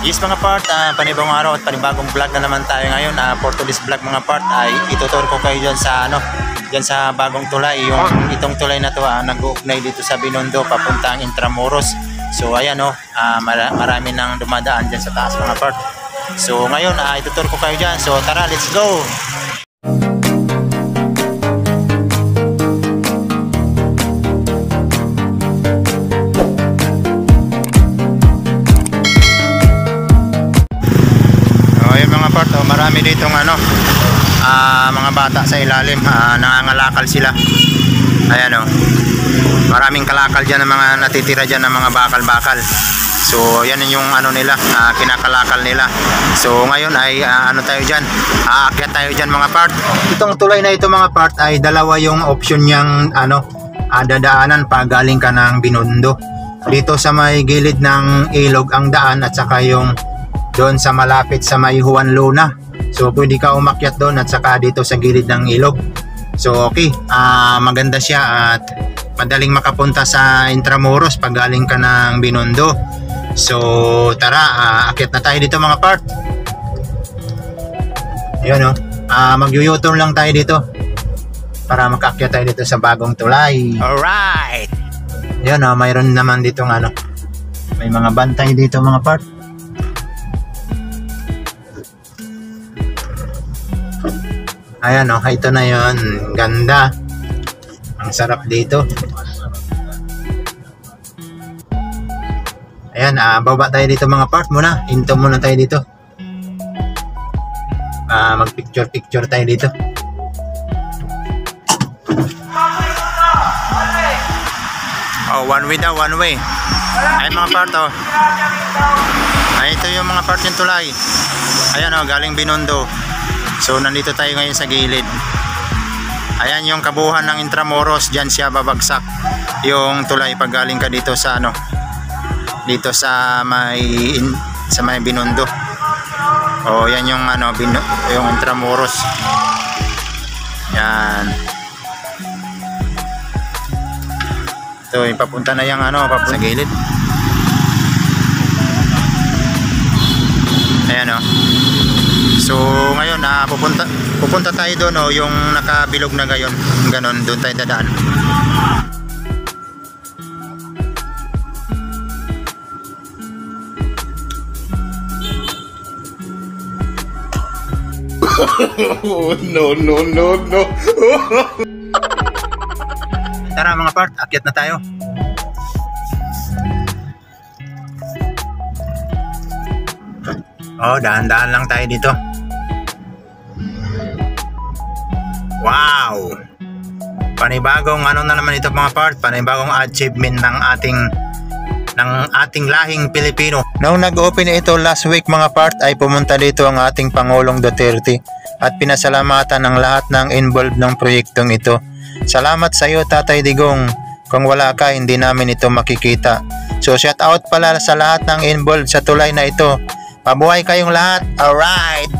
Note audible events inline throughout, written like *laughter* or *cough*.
Yes mga part, uh, panibagong araw at panibagong vlog na naman tayo ngayon. Uh, for vlog mga part ay ituturo ko kayo dyan sa ano, dyan sa bagong tulay. Yung itong tulay na to uh, nag-uugnay dito sa Binondo papuntang Intramuros. So ayan oh, uh, mar- marami nang dumadaan dyan sa taas mga part. So ngayon uh, ituturo ko kayo dyan. So tara, let's go! Marami ditong ano, ah, mga bata sa ilalim, ah, nangangalakal sila. Ayan oh. Maraming kalakal diyan ng mga natitira diyan ng mga bakal-bakal. So, yan yung ano nila, ah, kinakalakal nila. So, ngayon ay ah, ano tayo diyan? Aakyat tayo diyan mga part. Itong tulay na ito mga part ay dalawa yung option niyang ano, ah, dadaanan pag galing ka ng Binondo. Dito sa may gilid ng ilog ang daan at saka yung doon sa malapit sa may Juan Luna. So pwede ka umakyat doon at saka dito sa gilid ng ilog. So okay, ah maganda siya at madaling makapunta sa Intramuros pag galing ka ng Binondo. So tara, ah, akyat na tayo dito mga part. Ayun oh. Ah mag-u-turn lang tayo dito para makaakyat tayo dito sa bagong tulay. Alright! Yan oh, mayroon naman dito ano. May mga bantay dito mga part. Ayan oh, ito na yon Ganda. Ang sarap dito. Ayan, ah, baba tayo dito mga part muna. Hinto muna tayo dito. Ah, mag-picture-picture tayo dito. Oh, one way daw, one way. Ay mga part oh. Ay, ito yung mga part yung tulay. Ayan oh, galing Binondo. So nandito tayo ngayon sa gilid. Ayan yung kabuhan ng Intramuros, diyan siya babagsak. Yung tulay pag galing ka dito sa ano dito sa may in, sa may Binondo. Oh, yan yung ano bino, yung Intramuros. Yan. So, yung papunta na yung ano, papunta sa gilid. Ayan oh. So ngayon ah pupunta pupunta tayo doon oh, yung nakabilog na gayon. Ganon doon tayo dadaan. *laughs* Oh, no, no, no, no. *laughs* Tara mga part, akyat na tayo. Oh, dahan-dahan lang tayo dito. Wow! Panibagong ano na naman ito mga part, panibagong achievement ng ating ng ating lahing Pilipino. Noong nag-open ito last week mga part ay pumunta dito ang ating Pangulong Duterte at pinasalamatan ng lahat ng involved ng proyektong ito. Salamat sa iyo Tatay Digong. Kung wala ka hindi namin ito makikita. So shout out pala sa lahat ng involved sa tulay na ito. Mabuhay kayong lahat. Alright!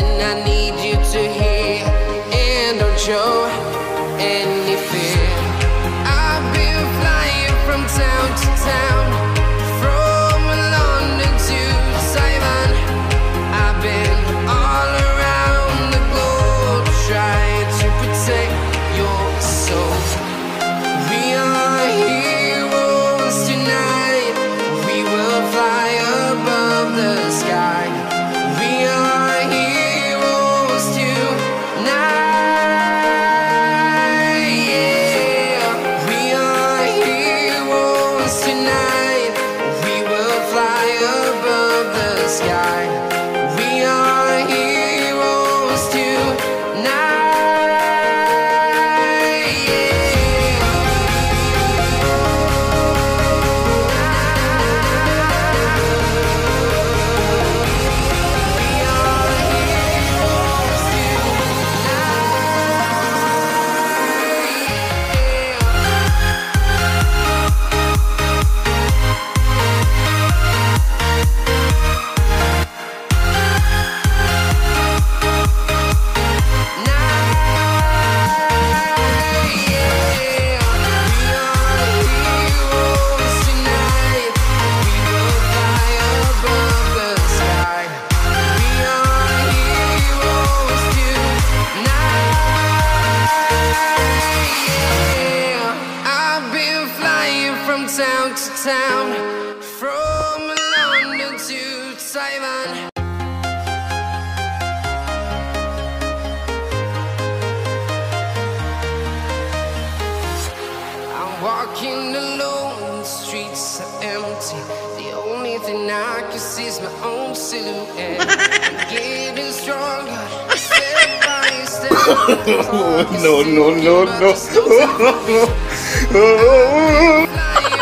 something I need. From London to Taiwan. I'm walking alone, the streets are empty. The only thing I can see is my own silhouette. *laughs* I'm getting stronger, step by step. *laughs* no, no, no, no. *laughs*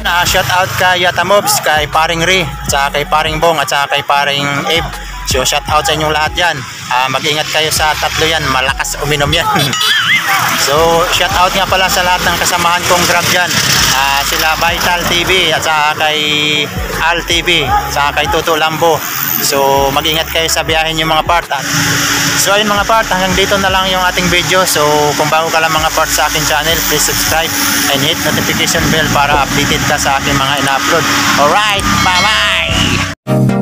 Na shout out kay Yata Mobs, kay Paring Ri, at saka kay Paring Bong, at saka kay Paring Abe. So shout out sa inyong lahat yan. Ah, mag-ingat kayo sa tatlo yan, malakas uminom yan. *laughs* so shout out nga pala sa lahat ng kasamahan kong Grab dyan. Ah, sila Vital TV, at saka kay Al TV, at saka kay Tuto Lambo. So mag-ingat kayo sa biyahe yung mga part. At, so ayun mga part, hanggang dito na lang yung ating video. So kung bago ka lang mga part sa akin channel, please subscribe and hit notification bell para updated ka sa aking mga ina-upload. Alright, bye-bye!